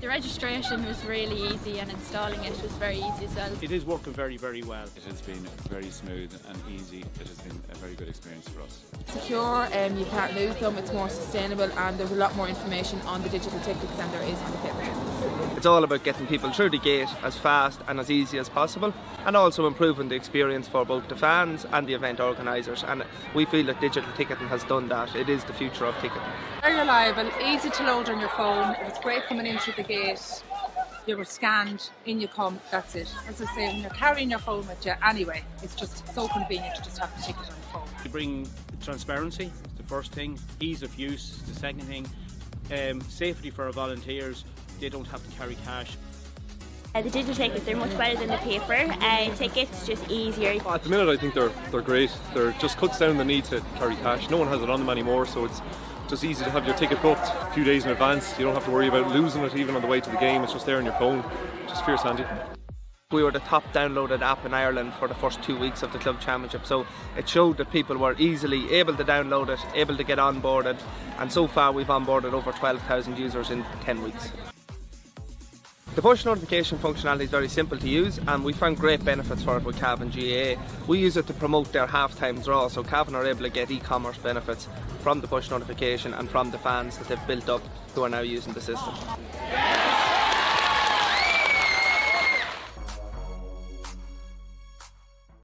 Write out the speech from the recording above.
The registration was really easy and installing it was very easy as well. It is working very, very well. It has been very smooth and easy. It has been a very good experience for us. Secure, um, you can't lose them, it's more sustainable and there's a lot more information on the digital tickets than there is on the paper. It's all about getting people through the gate as fast and as easy as possible and also improving the experience for both the fans and the event organisers and we feel that digital ticketing has done that. It is the future of ticketing. Very reliable, easy to load on your phone. It was great coming in through the gate. You were scanned, in you come, that's it. As I say, when you're carrying your phone with you anyway, it's just so convenient to just have the ticket on the phone. To bring transparency, the first thing, ease of use, the second thing, um, safety for our volunteers, they don't have to carry cash. Uh, the digital tickets are much better than the paper. Uh, tickets just easier. At the minute, I think they're they're great. They're just cuts down the need to carry cash. No one has it on them anymore, so it's just easy to have your ticket booked a few days in advance. You don't have to worry about losing it even on the way to the game. It's just there on your phone. Just fierce handy. We were the top downloaded app in Ireland for the first two weeks of the club championship, so it showed that people were easily able to download it, able to get onboarded, and so far we've onboarded over 12,000 users in 10 weeks. The push notification functionality is very simple to use and we found great benefits for it with Cavan GAA. We use it to promote their half-time draw so Cavan are able to get e-commerce benefits from the push notification and from the fans that they've built up who are now using the system.